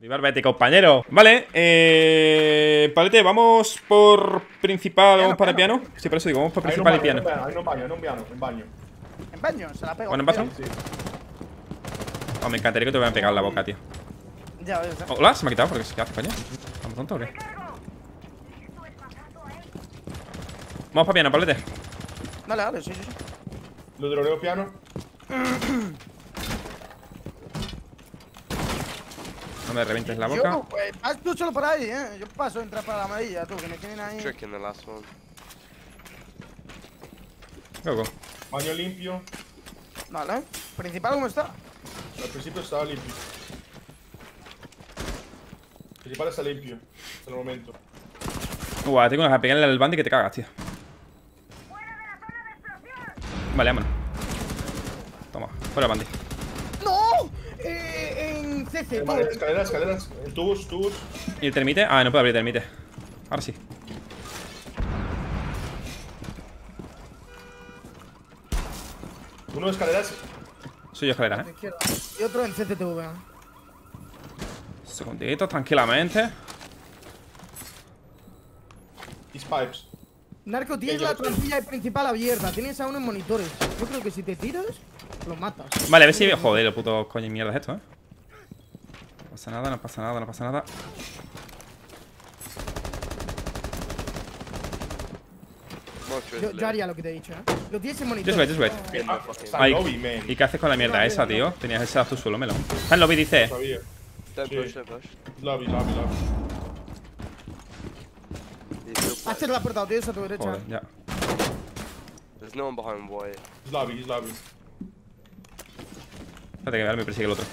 Viva Betty, compañero. Vale, eh. Palete, vamos por principal, vamos para el piano. Sí, por eso digo, vamos por un principal y piano. hay un baño, hay un baño, en baño. En baño, se la pego. Bueno, en baño. Sí. Oh, me encantaría que te hubieran pegado en la boca, tío. Ya. Oh, Hola, se me ha quitado porque se queda coño. ¿Estamos tontos o qué? Vamos para piano, Palete. Dale, dale, sí, sí. sí. Lo droneo piano. me revientes la boca. Yo, pues, vas tú solo por ahí, eh. Yo paso a entrar para la amarilla, tú, que me tienen ahí. Trick in the last one. Go, go. Baño limpio. Vale. ¿Principal cómo está? Al principio estaba limpio. El principal está limpio. Hasta el momento. Guau, tengo que pegarle al bandi que te cagas, tío. Vale, vámonos. Toma, fuera bandi. ¡No! Eh, CC, Eh, vale, escaleras, escaleras. Tubos, tubos. ¿Y el termite? Ah, no puedo abrir el termite. Ahora sí. Uno de escaleras. Soy yo escalera, eh. Y otro en CCTV. ¿eh? Segundito, tranquilamente. These pipes. Narco, tienes la trampilla principal abierta. Tienes a uno en monitores. Yo creo que si te tiras, lo matas. Vale, a ver si. Joder, los putos coño y mierda esto, eh. No pasa nada, no pasa nada, no pasa nada. Yo, yo haría lo que te he dicho, ¿eh? Lo tienes en Just monitores. wait, just wait. Ah, Ay. ¿Y qué haces con la mierda esa, tío? Tenías ese tú solo, melón. Está en lobby, dice. Sí. Lobby, lobby, lobby. Haces la puerta, tienes a tu derecha. Joder, ya. There's no one behind white. He's lobby, he's lobby. Espérate que ahora me persigue el otro.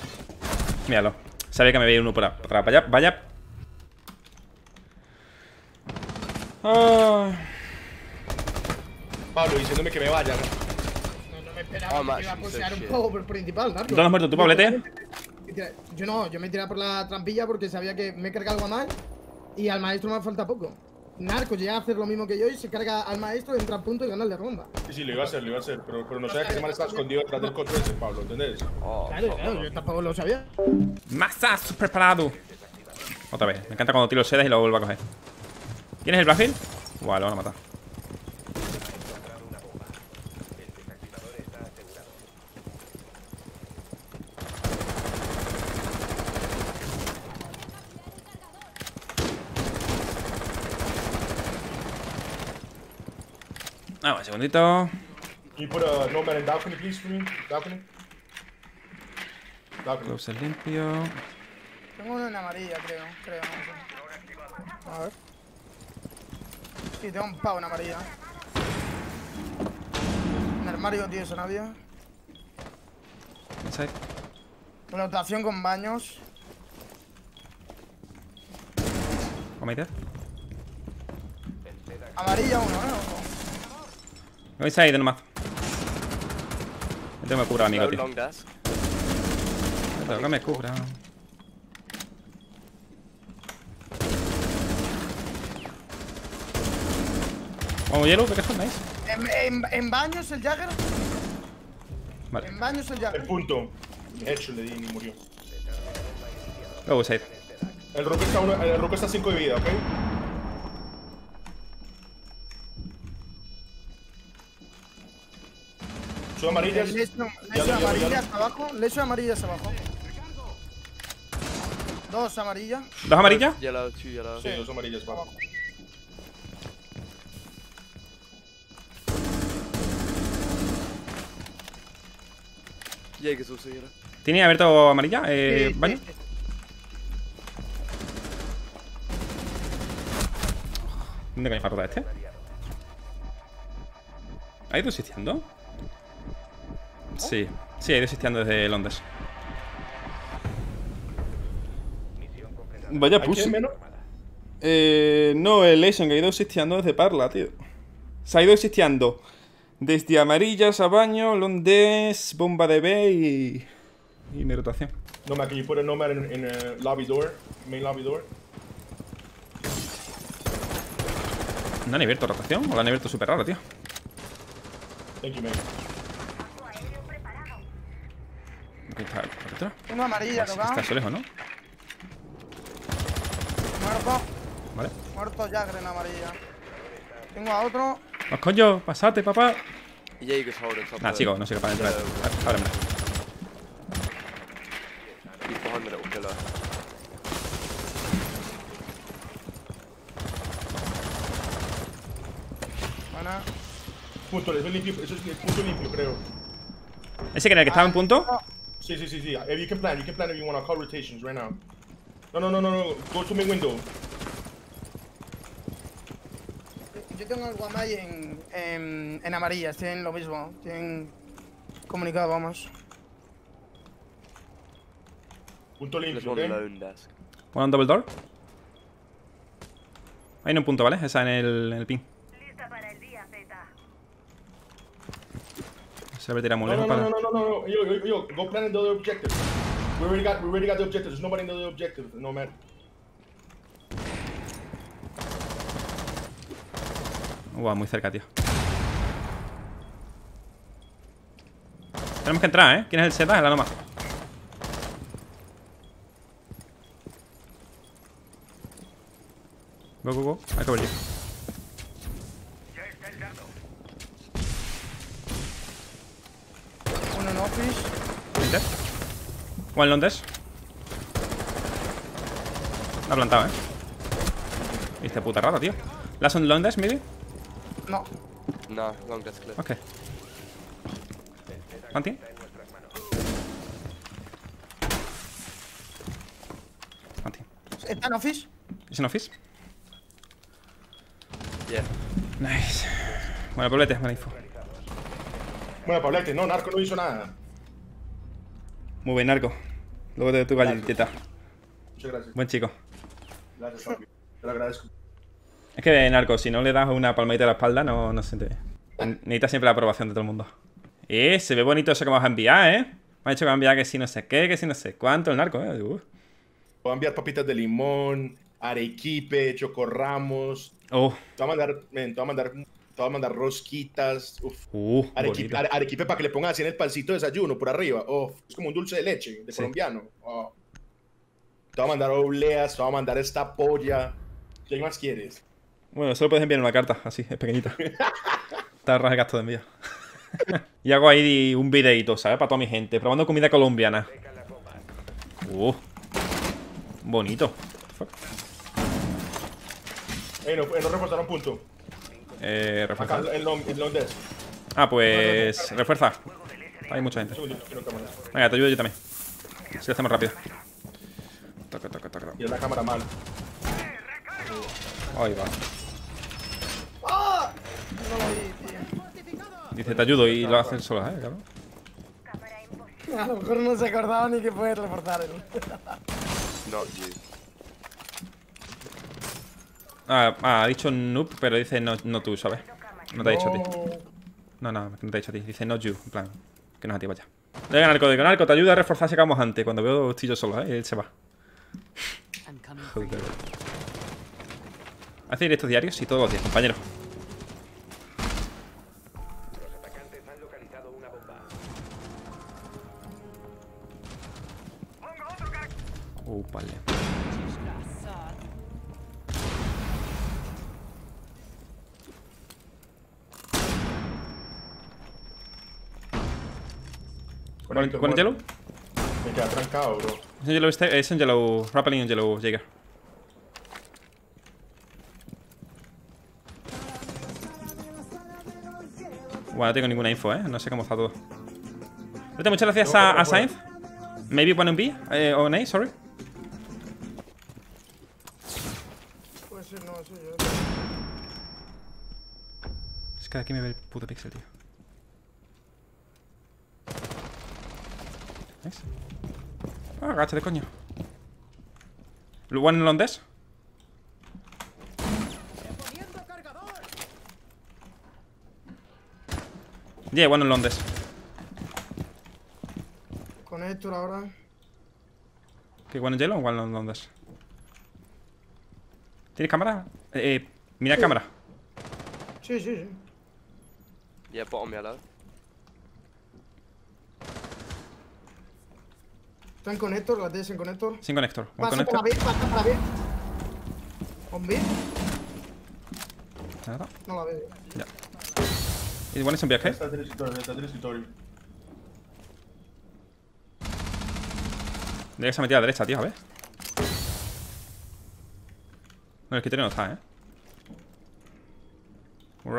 Míralo. Sabía que me veía uno por a- por atrás. Vaya, vaya. Ah. Pablo diciéndome que me vaya. ¿no? No, no me esperaba Oh, que iba a said un poco por principal, Narco. ¿Dónde has muerto tú, Pablete? Yo no, yo me tiré por la trampilla porque sabía que me he cargado algo a mal y al maestro me falta poco. Narco llega a hacer lo mismo que yo y se carga al maestro, entra a punto y gana la ronda. Sí, sí, lo iba a hacer, lo iba a hacer. Pero, pero no sabía que ese man estaba escondido detrás del coche ese, Pablo, ¿entendés? Oh, Claro, claro, yo tampoco lo sabía. Masas preparado. Otra vez. Me encanta cuando tiro sedas y lo vuelvo a coger. ¿Tienes el Blackfield? Guau, lo van a matar. Ah, un segundito. Can you put a nomad in balcony, please, for me? Balcony? Balcony. Close limpio. Tengo uno en amarilla, creo, creo, no sé. A ver. Sí, tengo un pavo en amarilla. En armario, tío, eso nadie. Inside. Rotación con baños. Comité. Amarilla uno, ¿eh? Ojo. Go inside nomás. Esto me cubra, amigo, No tío. Esto que me cubra. Vamos, hielo, ¿qué? Nice. En, en, en baños el Jagger. Vale. En baños el El Jagger. punto. Hecho, le di y murió. Go inside. El Rook está, uno, el Rook está 5 de vida, ¿ok? Son amarillas. Ya leso lo- ya lo- ya amarillas abajo. Abajo. Dos amarillas. ¿Dos amarillas? Two yellow. Sí, dos amarillas abajo. Jaeger's also yellow. ¿Tiene abierto amarilla? Eh, Sí, baño. sí. ¿Dónde coño me ha este? ¿Ha ido existiendo? Sí, sí, ha ido existiendo desde Londres. Vaya ¿Hay quién menos? Eh, no, el Lesion que ha ido existiendo desde Parla, tío. Se ha ido existiendo desde amarillas a baño, Londres, bomba de B y. y mi rotación. Nomad, can you put a nomad in, in a lobby door? Main lobby door? ¿No han abierto rotación? ¿O la han abierto súper raro, tío? Thank you, man. Aquí está, por detrás. Uno amarilla Está tocado. eso lejos, ¿no? Muerto. Vale. Muerto Jagger en amarilla. Tengo a otro. ¡Pues coño! ¡Pasate, papá! Jaeger's holding top. Nah, there. chico, no soy capaz de entrar. Yeah, Ábreme. He's behind the little pillar. Buena. Punto, eso es limpio, eso es punto limpio, creo. ¿Ese que era el que estaba en punto? Sí, sí, sí, sí. If you can plan, you can plan if you want to call rotations right now. No, no, no, no, no. Go to main window. Yo tengo el Guamay en, en, en amarilla, estoy en lo mismo. Estoy en comunicado, vamos. Punto limpio, ¿ok? One on double door. Ahí no un punto, ¿vale? Esa en el, en el pin. Lista para el día, Z. Se le tira muy No, no, lejos no, para. no, no, no, no. Yo, yo, yo, go plan the other objective. We already got, we already got the objective. There's nobody in the other objective. No man. Uah, muy cerca, tío. Tenemos que entrar, ¿eh? ¿Quién es el Z? La Noma. Go, go, go. Hay que abrir. Uno en office. One Londres. La ha plantado, ¿eh? Este puta rata, tío. ¿Las on Londres, maybe? No. No, long desk clear. Ok. Planting. Planting. ¿Está en office? ¿Es en office? Yeah. Nice. Bueno, Poblete, buena info. Bueno, Pablete, no, Narco no hizo nada. Muy buen narco. Luego de tu galletita. Muchas gracias. Buen chico. Gracias, papi. Te lo agradezco. Es que narco, si no le das una palmadita a la espalda, no, no se siente. Necesita siempre la aprobación de todo el mundo. Eh, se ve bonito eso que vamos a enviar, ¿eh? Me ha dicho que va a enviar que si no sé qué, que si no sé cuánto, el narco, ¿eh? Voy a enviar papitas de limón, arequipe, chocorramos. Oh, Te voy a mandar, men, te voy a mandar, te voy a mandar rosquitas. Uf. uh, Arequipe, are- arequipe para que le pongas así en el pancito de desayuno por arriba. Oh, es como un dulce de leche de Sí. colombiano. Oh. Te voy a mandar obleas, te voy a mandar esta polla. ¿Qué más quieres? Bueno, solo puedes enviar una carta, así, es pequeñita. Te ahorras el gasto de envío. y hago ahí un videito, ¿sabes? Para toda mi gente, probando comida colombiana. Uh, bonito. Fuck. Eh, no, eh, no punto. Eh, Acá, refuerza. long, long. Ah, pues refuerza. Hay mucha gente. Venga, te ayudo yo también. Si lo hacemos rápido. Toca, toca, toca. Y la cámara mal. Ahí va. ¡Ah! No. Dice, te ayudo y lo hacen sola, ¿eh? Cabrón. A lo mejor no se acordaba ni que puede reforzar él. You. Ah, ah, ha dicho noob, pero dice no, no tú, ¿sabes? No te ha dicho a ti. No. No, no, no te ha dicho a ti. Dice not you, en plan, que no es a ti, vaya. Le ganar narco, de narco, te ayuda a reforzar si acabamos antes. Cuando veo estoy yo solo, ¿eh? Él se va. Joder. Hace directos diarios y todos los días, compañero. ¿Cuál, cuál es yellow? Me queda trancado, bro. Es un yellow, este, es un yellow, rappelling un yellow Jaeger. Bueno, no tengo ninguna info, eh. No sé cómo está todo. Vete, muchas gracias No, a, a Sainz. Maybe one on B, eh, o on A, sorry. Yo. Es que aquí me ve el puto pixel, tío. Nice. Ah, agacha de coño. ¿One in Londres? Yeah, one in Londres. Con Héctor ahora. ¿Qué, one in yellow o one in Londres? ¿Tienes cámara? Eh, eh, mira cámara. Sí, sí, sí. Yeah, bottom yellow. Están con Héctor, las DS en con Héctor. Sin conector. One Pasa para connector. B, pasa para B. ¿Con B? Nada. No la veo. Ya. Igual es un viaje. Está del escritorio, está del escritorio. Debe que se ha metido a la derecha, tío, a ver. No, el escritorio no está, eh.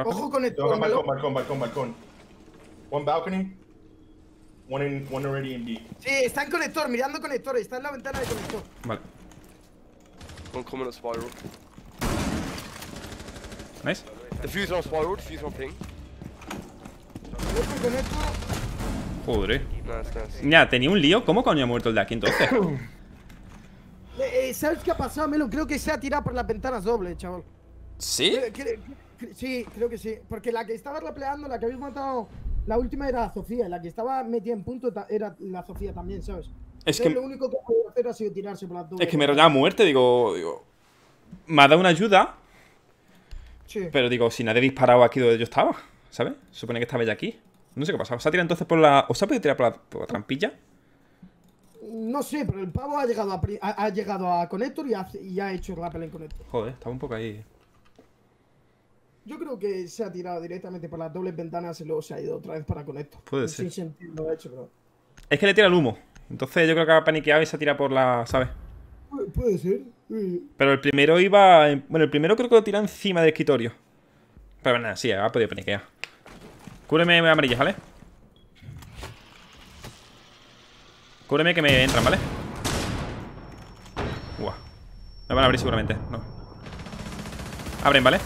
Ojo con el Yo, balcón, tómalo. balcón, balcón, balcón. One balcony. One, in, one already in B. Sí, está en conector, mirando conector. Está en la ventana de conector. Vale. One coming on spiral. ¿Nice? Diffuser on spiral, diffuser on ping. Otro conector. Joder. eh. Nice, nice. Ya, tenía un lío. ¿Cómo coño ha muerto el de aquí entonces? Eh, eh, ¿Sabes qué ha pasado, Melo? Creo que se ha tirado por las ventanas doble, chaval. ¿Sí? Sí, creo que sí. Porque la que estaba rapleando, la que habéis matado, la última era Sofía. La que estaba metida en punto era la Sofía también, ¿sabes? Es Entonces, que, lo único que puedo hacer ha sido tirarse por las dobles. es que me rollaba a muerte, digo, digo. Me ha dado una ayuda, Sí. pero digo, si nadie ha disparado aquí donde yo estaba, ¿sabes? Supone que estaba ya aquí. No sé qué ha pasado. ¿Se ha tirado entonces por la. ¿O se ha podido tirar por la, por la trampilla? No sé, pero el pavo ha llegado a, ha, ha llegado a Connector y ha, y ha hecho rappel en Connector. Joder, estaba un poco ahí. Yo creo que se ha tirado directamente por las dobles ventanas y luego se ha ido otra vez para Connector. Puede Sin ser. sentido lo ha hecho, pero. Es que le tira el humo. Entonces yo creo que ha paniqueado y se ha tirado por la. ¿Sabes? Pu- Puede ser. sí. Pero el primero iba. en- Bueno, el primero creo que lo tira encima del escritorio. Pero nada, sí, ha podido paniquear. Cúbreme amarillas, ¿vale? Cúbreme que me entran, ¿vale? Buah. Me van a abrir seguramente. No. Abren, ¿vale?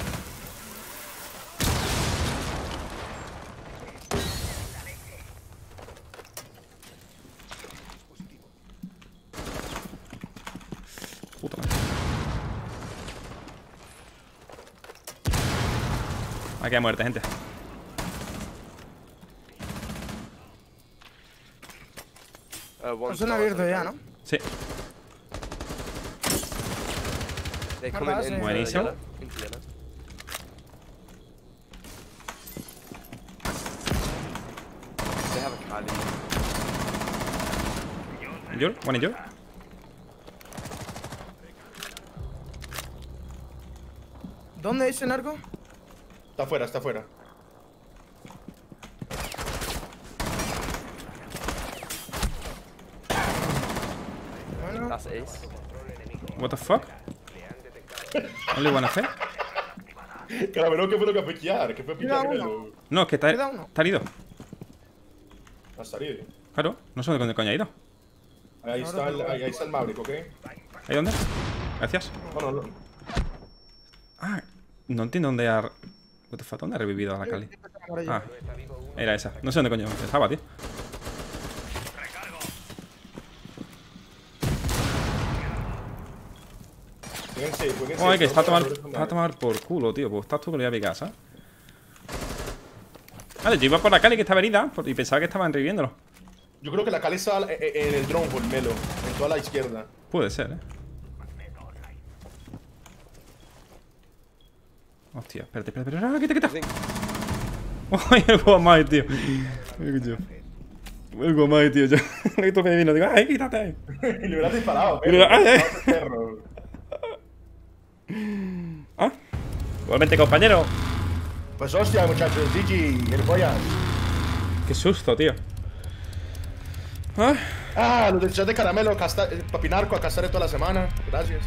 Aquí hay muerte, gente. One Pues son star, abiertos ya. ¿no? Sí. Buenísimo. Yur, one in. ¿Dónde es ese narco? Está afuera, está afuera. Bueno. What the fuck? One AC? Caramelo, ¿qué fue lo que fue pillar? ¿Qué fue uno. No, es que está, está herido. Ha salido. Claro, no sé dónde coño ha ido. Ahí está, el, ahí, ahí está el Maverick, ¿ok? ¿Ahí dónde? Gracias. No. Ah, no entiendo dónde ha. What the fuck, ¿dónde ha revivido a la Cali? Ah, era esa. No sé dónde coño estaba, tío. Ay, que está a tomar, Sobre- está a tomar por culo, tío. Pues estás tú que le voy a picar, ¿sabes? Vale, yo iba por la Cali que estaba herida y pensaba que estaban reviviéndolo. Yo creo que la Cali está eh, eh, en el drone por Melo, en toda la izquierda. Puede ser, eh. Hostia, espérate, espérate, espérate. ¡Ah, quita, quita! ¡Ay, el Guamai, tío! El Guamai, tío. Yo vino, digo, ¡ay, quítate! ahí! y le hubieras disparado, le- ¡Ay, ay! perro. ¿Ah? Igualmente, compañero. Pues hostia, muchachos, GG, el pollas. Qué susto, tío. Ah, Ah, los del chat de caramelo, casta, eh, papinarco a castar toda la semana. Gracias.